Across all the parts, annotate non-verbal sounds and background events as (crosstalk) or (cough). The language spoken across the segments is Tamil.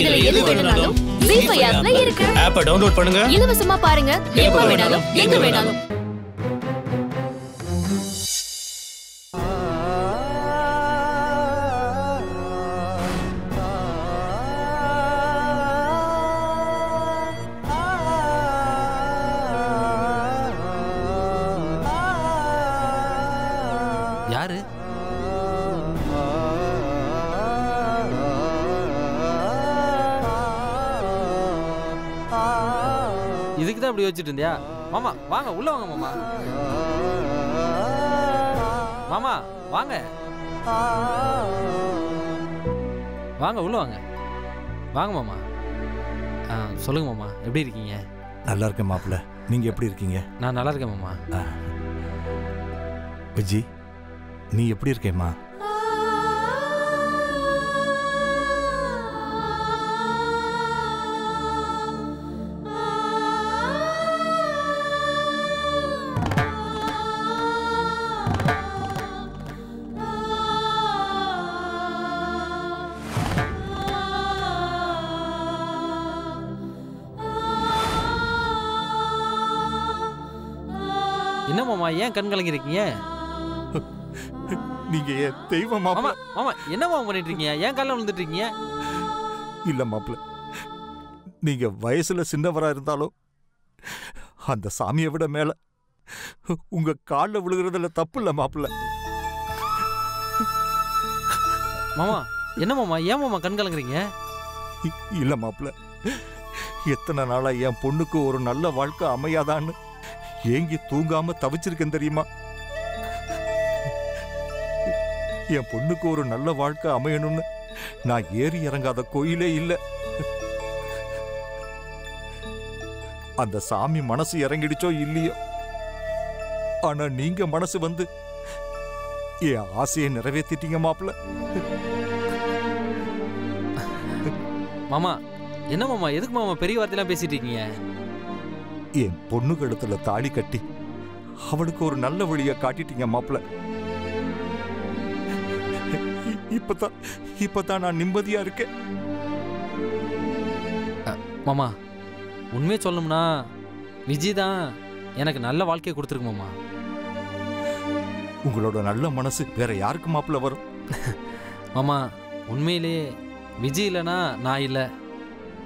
இதுல எது வேணும்னாலும் ஜீஃபை ஆப்ல இருக்கு. ஆப்பை டவுன்லோட் பண்ணுங்க. இலவசமா பாருங்க. எப்ப வேணாலும் எங்க வேணாலும். யாரு? இதுக்கு தான் இப்படி வச்சுட்டு இருந்தியா? மாமா வாங்க உள்ள வாங்க மாமா. மாமா வாங்க. வாங்க உள்ள வாங்க. வாங்க மாமா. ஆ, சொல்லுங்க மாமா. எப்படி இருக்கீங்க? நல்லா இருக்கேன் மாப்பிள்ள. நீங்க எப்படி இருக்கீங்க? நான் நல்லா இருக்கேன் மாமா. விஜி நீ எப்படி இருக்கேம்மா? என்ன மாமா ஏன் கண் கலங்கிருக்கீங்க நீங்க என் தெய்வம் மாமா மாமா என்ன மாமா பண்ணிட்டு இருக்கீங்க ஏன் காலில் விழுந்துட்டு இருக்கீங்க இல்ல மாப்பிள்ள நீங்க வயசுல சின்னவரா இருந்தாலும் அந்த சாமியை விட மேல உங்க காலில் விழுகிறதுல தப்பு இல்ல மாப்பிள்ள. மாமா என்ன மாமா ஏன் மாமா கண் கலங்குறீங்க? இல்ல மாப்பிள்ள எத்தனை நாளா என் பொண்ணுக்கு ஒரு நல்ல வாழ்க்கை அமையாதான்னு ஏங்கி தூங்காம தவிச்சிருக்கேன் தெரியுமா? என் பொண்ணுக்கு ஒரு நல்ல வாழ்க்கை அமையணும்னு நான் ஏறி இறங்காத கோயிலே இல்லை. அந்த சாமி மனசு இறங்கிடுச்சோ இல்லையோ? ஆனா நீங்க மனசு வந்து என் ஆசையை நிறைவேற்றிட்டீங்க மாப்பிள்ள மாமா என்ன மாமா எதுக்கு மாமா பெரிய வார்த்தையெல்லாம் பேசிட்டு இருக்கீங்க? என் பொண்ணு கழுத்துல தாலி கட்டி அவளுக்கு ஒரு நல்ல வழியை காட்டிட்டீங்க மாப்பிள்ள. இப்பதான் இப்பதான் நான் நிம்மதியா இருக்கேன். மாமா உண்மையை சொல்லணும்னா விஜய் தான் எனக்கு நல்ல வாழ்க்கையை கொடுத்துருக்கு மாமா. உங்களோட நல்ல மனசு வேற யாருக்கு மாப்பிள்ள வரும்? (laughs) மாமா உண்மையிலே விஜய் இல்லைனா நான் இல்லை.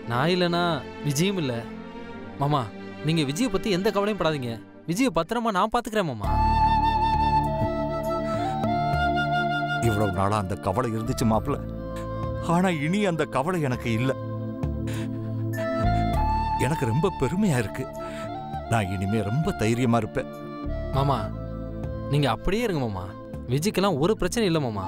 நான் இல்லைனா விஜயும் இல்லை. மாமா நீங்கள் விஜயை பற்றி எந்த கவலையும் படாதீங்க. விஜயை பத்திரமா நான் பார்த்துக்கிறேன் மாமா. இவ்வளவு நாளா அந்த கவலை இருந்துச்சு மாப்பிள்ள. ஆனா இனி அந்த கவலை எனக்கு இல்ல. எனக்கு ரொம்ப பெருமையா இருக்கு. நான் இனிமே ரொம்ப தைரியமா இருப்பேன். மாமா நீங்கள் அப்படியே இருங்க மாமா. விஜய்க்கெல்லாம் ஒரு பிரச்சனை இல்லை மாமா.